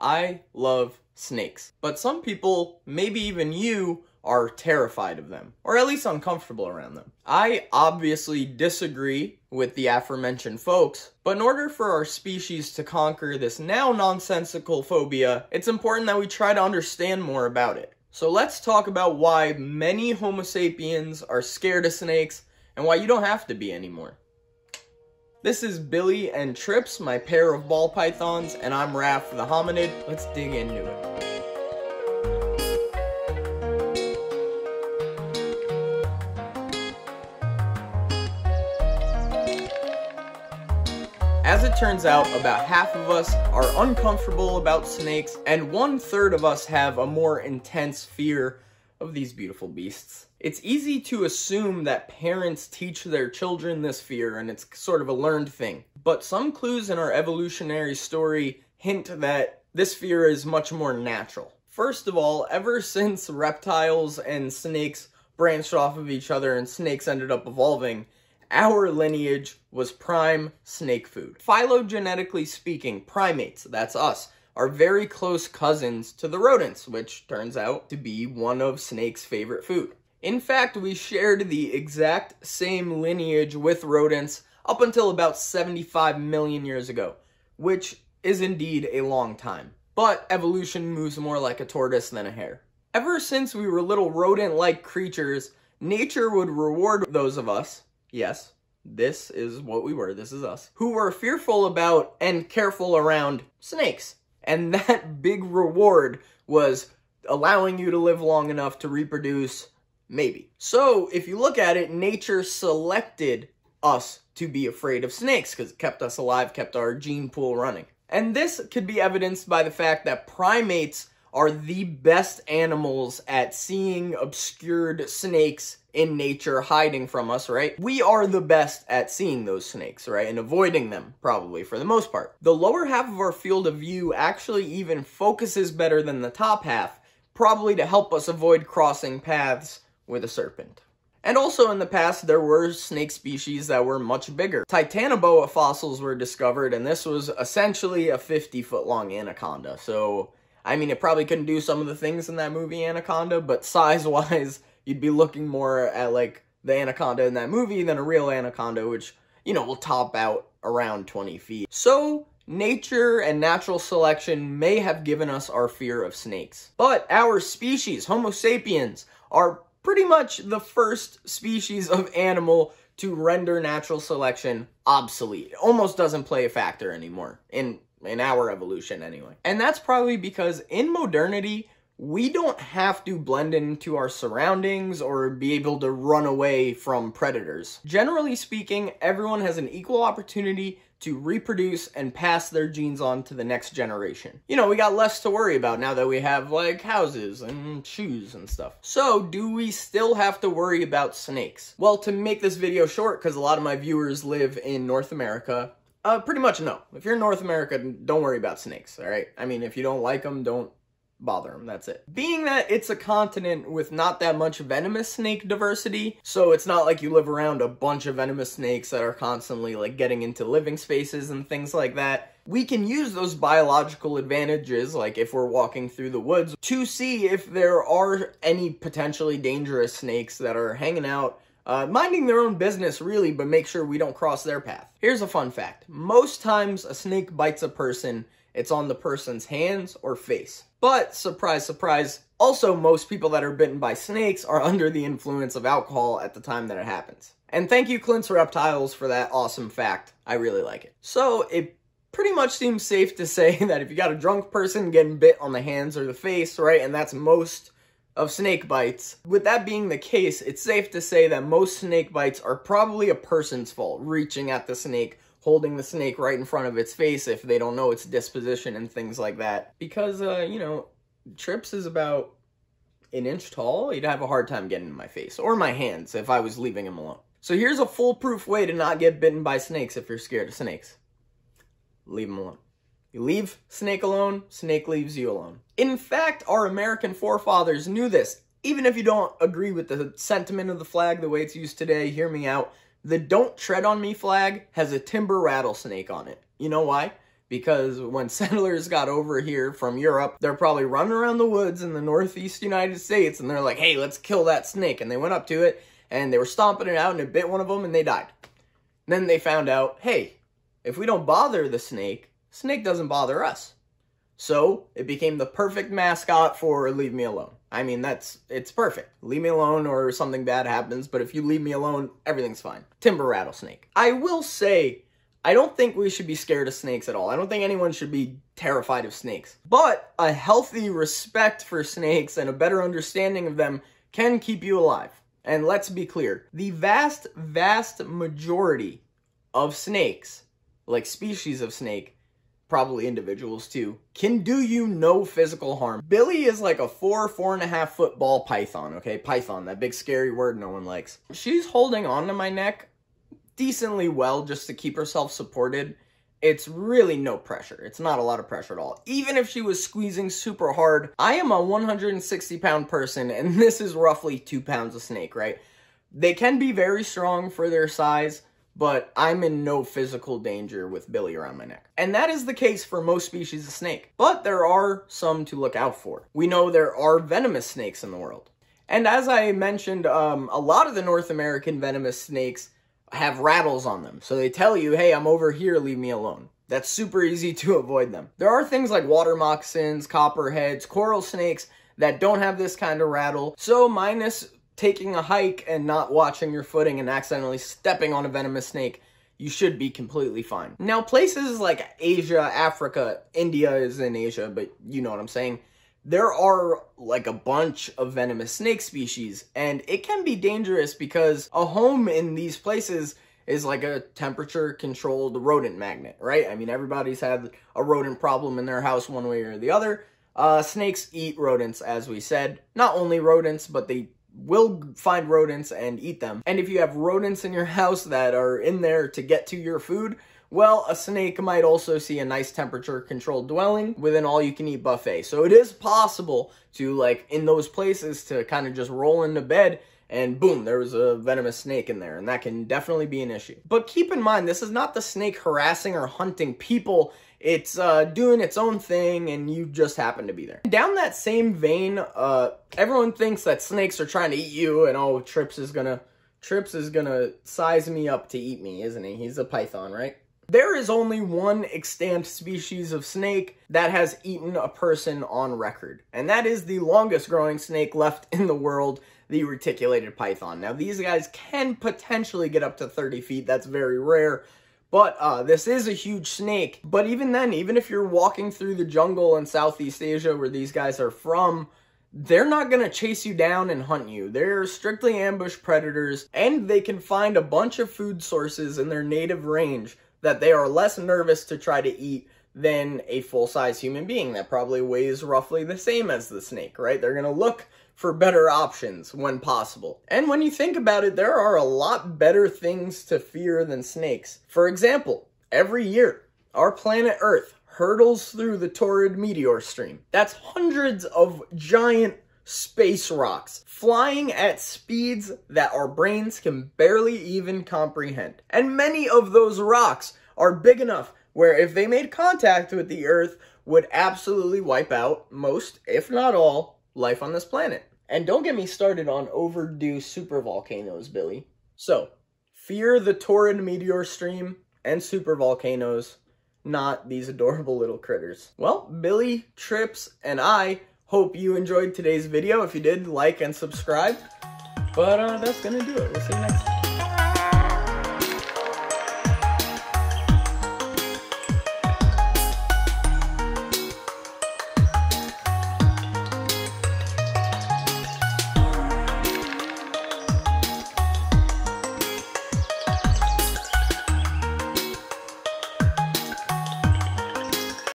I love snakes. But some people, maybe even you, are terrified of them, or at least uncomfortable around them. I obviously disagree with the aforementioned folks, but in order for our species to conquer this now nonsensical phobia, it's important that we try to understand more about it. So let's talk about why many Homo sapiens are scared of snakes and why you don't have to be anymore. This is Billy and Trips, my pair of ball pythons, and I'm Raph the hominid. Let's dig into it. As it turns out, about half of us are uncomfortable about snakes, and one third of us have a more intense fear of these beautiful beasts. It's easy to assume that parents teach their children this fear, and it's sort of a learned thing. But some clues in our evolutionary story hint that this fear is much more natural. First of all, ever since reptiles and snakes branched off of each other and snakes ended up evolving, our lineage was prime snake food. Phylogenetically speaking, primates, that's us, are very close cousins to the rodents, which turns out to be one of snakes' favorite food. In fact, we shared the exact same lineage with rodents up until about 75 million years ago, which is indeed a long time. But evolution moves more like a tortoise than a hare. Ever since we were little rodent-like creatures, nature would reward those of us, Yes, this is what we were, this is us, who were fearful about and careful around snakes. And that big reward was allowing you to live long enough to reproduce, maybe. So, if you look at it, nature selected us to be afraid of snakes because it kept us alive, kept our gene pool running. And this could be evidenced by the fact that primates are the best animals at seeing obscured snakes in nature hiding from us, right? We are the best at seeing those snakes, right? And avoiding them, probably, for the most part. The lower half of our field of view actually even focuses better than the top half, probably to help us avoid crossing paths with a serpent. And also in the past, there were snake species that were much bigger. Titanoboa fossils were discovered, and this was essentially a 50 foot long anaconda. So, I mean, it probably couldn't do some of the things in that movie Anaconda, but size wise, you'd be looking more at like the anaconda in that movie than a real anaconda, which, you know, will top out around 20 feet. So, nature and natural selection may have given us our fear of snakes. But our species, Homo sapiens, are pretty much the first species of animal to render natural selection obsolete. It almost doesn't play a factor anymore in in our evolution anyway. And that's probably because in modernity, we don't have to blend into our surroundings or be able to run away from predators. Generally speaking, everyone has an equal opportunity to reproduce and pass their genes on to the next generation. You know, we got less to worry about now that we have like houses and shoes and stuff. So, do we still have to worry about snakes? Well, to make this video short, because a lot of my viewers live in North America, uh, pretty much no. If you're in North America, don't worry about snakes, alright? I mean, if you don't like them, don't bother them, that's it. Being that it's a continent with not that much venomous snake diversity, so it's not like you live around a bunch of venomous snakes that are constantly like getting into living spaces and things like that, we can use those biological advantages, like if we're walking through the woods, to see if there are any potentially dangerous snakes that are hanging out uh, minding their own business, really, but make sure we don't cross their path. Here's a fun fact. Most times a snake bites a person, it's on the person's hands or face. But, surprise, surprise, also most people that are bitten by snakes are under the influence of alcohol at the time that it happens. And thank you, Clint's Reptiles, for that awesome fact. I really like it. So, it pretty much seems safe to say that if you got a drunk person getting bit on the hands or the face, right, and that's most of snake bites. With that being the case, it's safe to say that most snake bites are probably a person's fault, reaching at the snake holding the snake right in front of its face if they don't know its disposition and things like that. Because, uh, you know, Trips is about an inch tall, he'd have a hard time getting in my face. Or my hands if I was leaving him alone. So here's a foolproof way to not get bitten by snakes if you're scared of snakes. Leave them alone. You leave snake alone, snake leaves you alone. In fact, our American forefathers knew this. Even if you don't agree with the sentiment of the flag the way it's used today, hear me out. The Don't Tread on Me flag has a timber rattlesnake on it. You know why? because when settlers got over here from Europe, they're probably running around the woods in the northeast United States and they're like, hey, let's kill that snake. And they went up to it and they were stomping it out and it bit one of them and they died. Then they found out, hey, if we don't bother the snake, snake doesn't bother us. So it became the perfect mascot for Leave Me Alone. I mean, that's, it's perfect. Leave me alone or something bad happens, but if you leave me alone, everything's fine. Timber rattlesnake. I will say, I don't think we should be scared of snakes at all. I don't think anyone should be terrified of snakes. But a healthy respect for snakes and a better understanding of them can keep you alive. And let's be clear, the vast, vast majority of snakes, like species of snake, probably individuals too, can do you no physical harm. Billy is like a four, four and a half foot ball python, okay? Python, that big scary word no one likes. She's holding onto my neck decently well just to keep herself supported. It's really no pressure. It's not a lot of pressure at all. Even if she was squeezing super hard, I am a 160 pound person and this is roughly two pounds of snake, right? They can be very strong for their size, but I'm in no physical danger with Billy around my neck. And that is the case for most species of snake. But there are some to look out for. We know there are venomous snakes in the world. And as I mentioned, um, a lot of the North American venomous snakes have rattles on them. So they tell you, hey, I'm over here, leave me alone. That's super easy to avoid them. There are things like water moccasins, copperheads, coral snakes that don't have this kind of rattle. So minus taking a hike and not watching your footing and accidentally stepping on a venomous snake, you should be completely fine. Now, places like Asia, Africa, India is in Asia, but you know what I'm saying. There are like a bunch of venomous snake species, and it can be dangerous because a home in these places is like a temperature controlled rodent magnet, right? I mean, everybody's had a rodent problem in their house one way or the other. Uh, snakes eat rodents, as we said. Not only rodents, but they will find rodents and eat them. And if you have rodents in your house that are in there to get to your food, well, a snake might also see a nice temperature controlled dwelling with an all you can eat buffet. So it is possible to like in those places to kind of just roll into bed and boom, there was a venomous snake in there, and that can definitely be an issue. But keep in mind, this is not the snake harassing or hunting people it's uh, doing its own thing, and you just happen to be there. Down that same vein, uh, everyone thinks that snakes are trying to eat you, and oh, Trips is gonna Trips is gonna size me up to eat me, isn't he? He's a python, right? There is only one extant species of snake that has eaten a person on record, and that is the longest growing snake left in the world, the reticulated python. Now, these guys can potentially get up to 30 feet, that's very rare, but uh, this is a huge snake. But even then, even if you're walking through the jungle in Southeast Asia where these guys are from, they're not going to chase you down and hunt you. They're strictly ambush predators, and they can find a bunch of food sources in their native range that they are less nervous to try to eat than a full-size human being that probably weighs roughly the same as the snake, right? They're going to look for better options when possible. And when you think about it, there are a lot better things to fear than snakes. For example, every year, our planet Earth hurtles through the Taurid meteor stream. That's hundreds of giant space rocks flying at speeds that our brains can barely even comprehend. And many of those rocks are big enough where if they made contact with the Earth would absolutely wipe out most, if not all, life on this planet. And don't get me started on overdue super volcanoes, Billy. So, fear the Taurid meteor stream and super volcanoes, not these adorable little critters. Well, Billy, Trips, and I hope you enjoyed today's video. If you did, like and subscribe. But uh, that's gonna do it. We'll see you next time.